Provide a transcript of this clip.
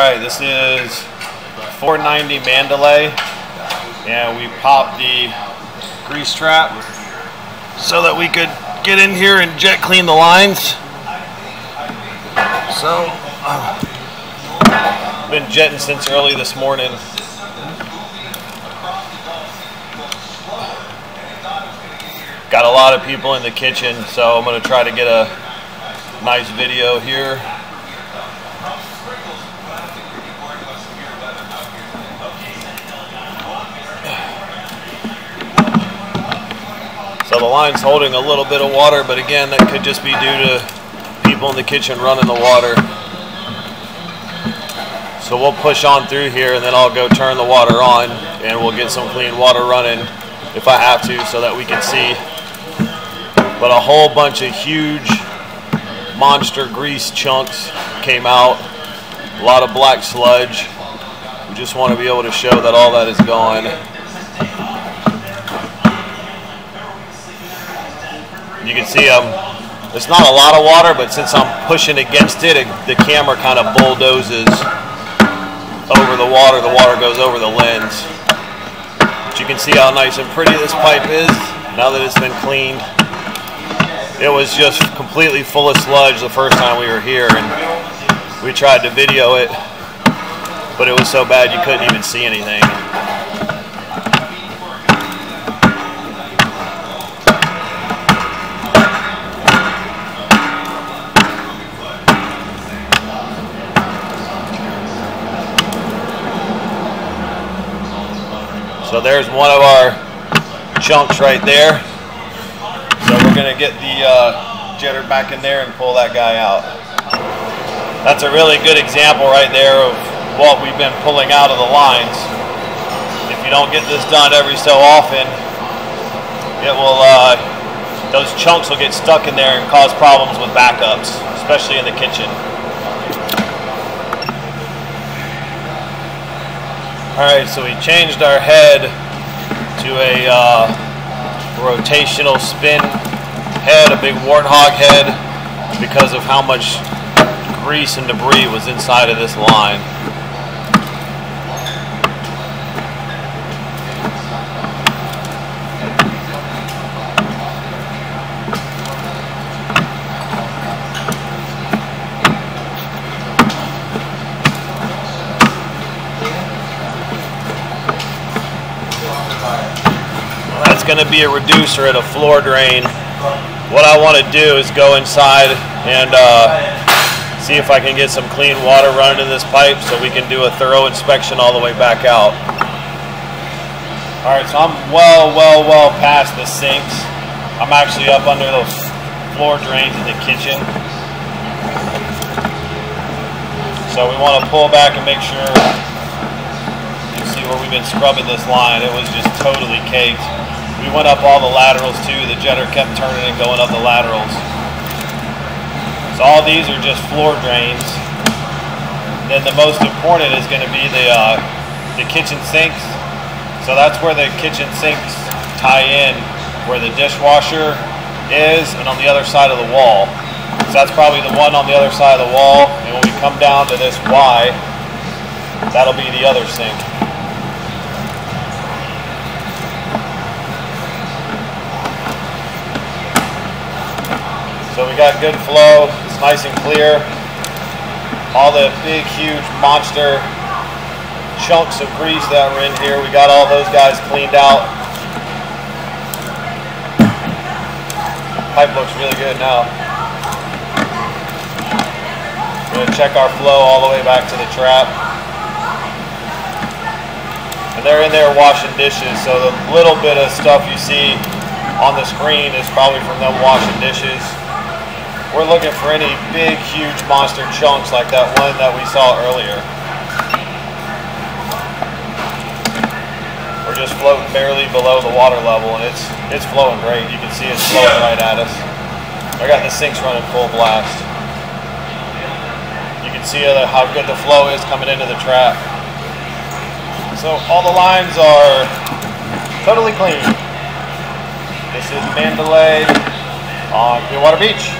right, this is 490 Mandalay, and we popped the grease trap so that we could get in here and jet clean the lines. So, uh, been jetting since early this morning. Got a lot of people in the kitchen, so I'm going to try to get a nice video here. So the line's holding a little bit of water, but again, that could just be due to people in the kitchen running the water. So we'll push on through here and then I'll go turn the water on and we'll get some clean water running if I have to so that we can see. But a whole bunch of huge monster grease chunks came out. A lot of black sludge. We just want to be able to show that all that is gone. You can see um, it's not a lot of water, but since I'm pushing against it, it the camera kind of bulldozes over the water. The water goes over the lens. But you can see how nice and pretty this pipe is now that it's been cleaned. It was just completely full of sludge the first time we were here, and we tried to video it, but it was so bad you couldn't even see anything. So there's one of our chunks right there. So we're gonna get the uh, jetter back in there and pull that guy out. That's a really good example right there of what we've been pulling out of the lines. If you don't get this done every so often, it will, uh, those chunks will get stuck in there and cause problems with backups, especially in the kitchen. All right, so we changed our head to a uh, rotational spin head, a big warthog head, because of how much grease and debris was inside of this line. That's going to be a reducer at a floor drain. What I want to do is go inside and uh, see if I can get some clean water running in this pipe so we can do a thorough inspection all the way back out. All right, so I'm well, well, well past the sinks. I'm actually up under those floor drains in the kitchen. So we want to pull back and make sure you see where we've been scrubbing this line. It was just totally caked. We went up all the laterals too. The jetter kept turning and going up the laterals. So all these are just floor drains. Then the most important is going to be the uh, the kitchen sinks. So that's where the kitchen sinks tie in, where the dishwasher is, and on the other side of the wall. So that's probably the one on the other side of the wall. And when we come down to this Y, that'll be the other sink. So we got good flow, it's nice and clear. All the big, huge monster chunks of grease that were in here, we got all those guys cleaned out. Pipe looks really good now. We're gonna check our flow all the way back to the trap. And they're in there washing dishes, so the little bit of stuff you see on the screen is probably from them washing dishes. We're looking for any big, huge monster chunks like that one that we saw earlier. We're just floating barely below the water level and it's it's flowing great. You can see it's flowing right at us. I got the sinks running full blast. You can see how good the flow is coming into the trap. So all the lines are totally clean. This is Mandalay on Clearwater Beach.